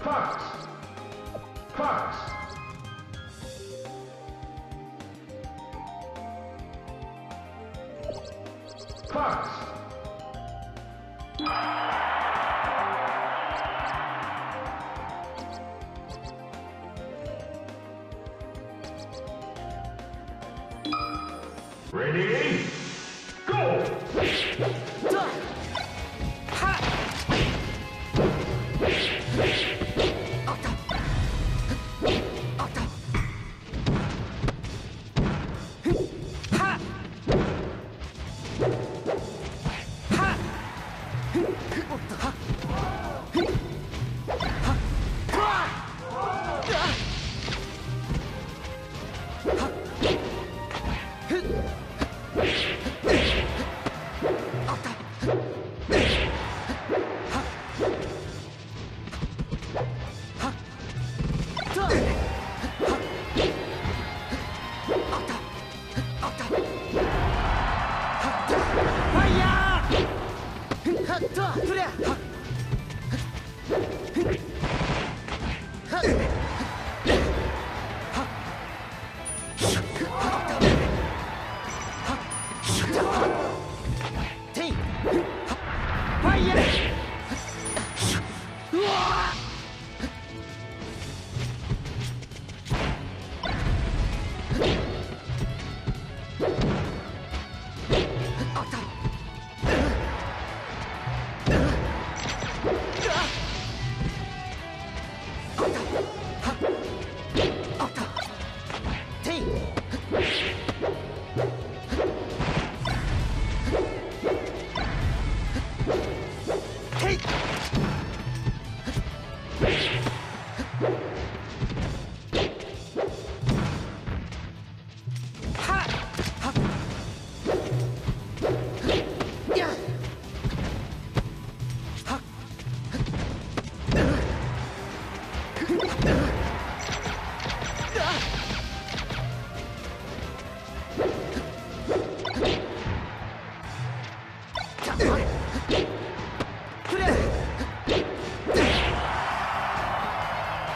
Fox. Fox. Fox. Ready?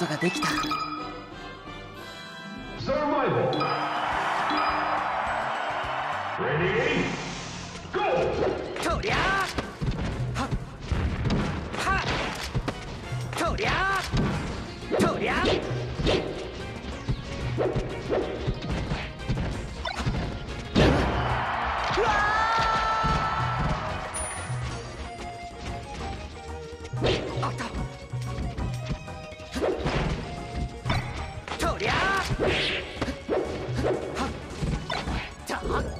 ことができた。とりゃ Huh?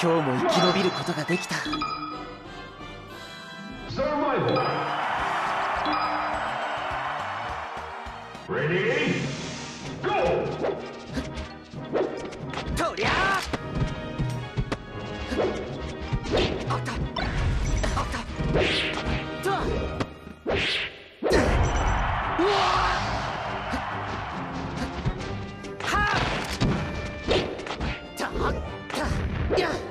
今日も生き延びることができた。とりゃあった。あった。とうわっ。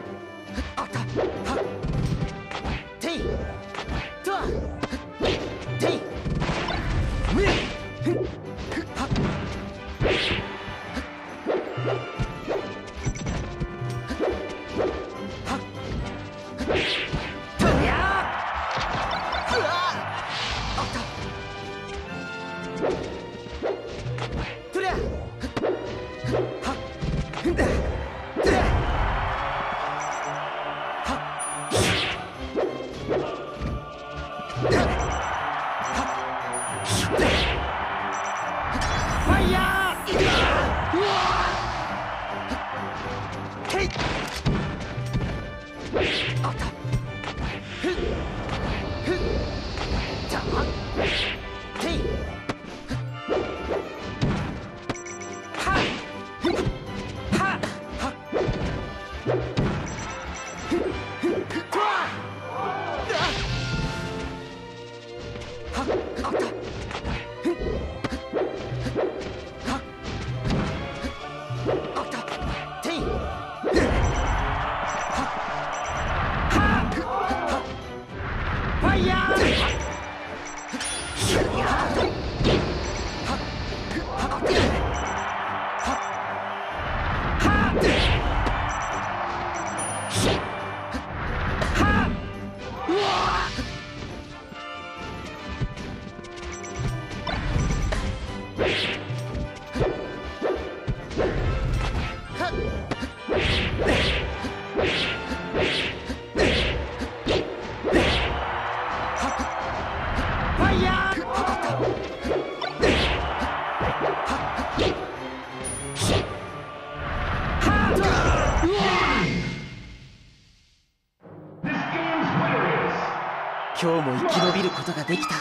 今日も生き延びることができた。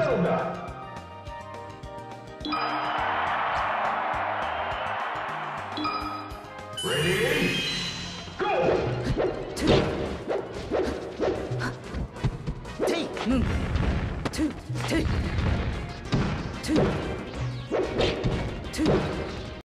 Zelda.